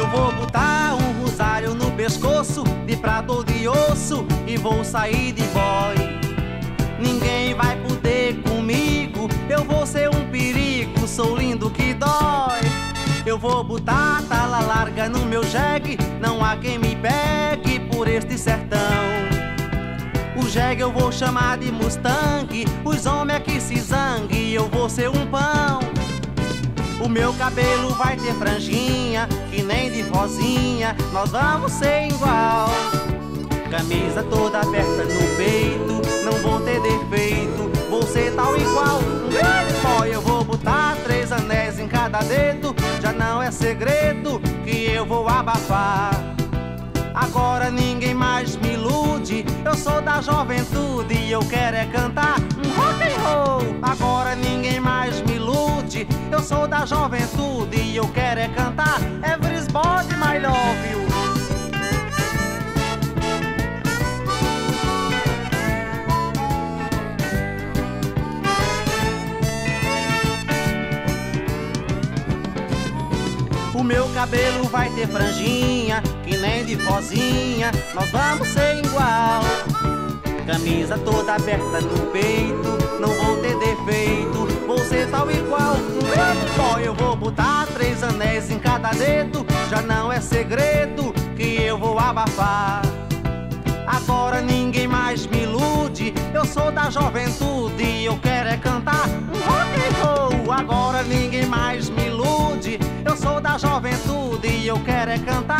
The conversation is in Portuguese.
botar um rosário no pescoço, de prata ou de osso, e vou sair de boy. Ninguém vai poder comigo, eu vou ser um perigo, sou lindo que dói. Eu vou botar tala larga no meu jegue, não há quem me pegue por este sertão. O jegue eu vou chamar de Mustang, os homens aqui se zangue, eu vou ser um. O meu cabelo vai ter franjinha, que nem de rosinha, nós vamos ser igual. Camisa toda aberta no peito, não vou ter defeito, vou ser tal grande boy, eu vou botar três anéis em cada dedo, já não é segredo que eu vou abafar. Agora ninguém mais me ilude, eu sou da juventude e eu quero é cantar sou da juventude e eu quero é cantar Everybody My Love You. O meu cabelo vai ter franjinha, que nem de rosinha, nós vamos ser igual. Camisa toda aberta no peito, não vou boy, eu vou botar três anéis em cada dedo, já não é segredo que eu vou abafar. Agora ninguém mais me ilude, eu sou da juventude e eu quero é cantar um rock and roll. Agora ninguém mais me ilude, eu sou da juventude e eu quero é cantar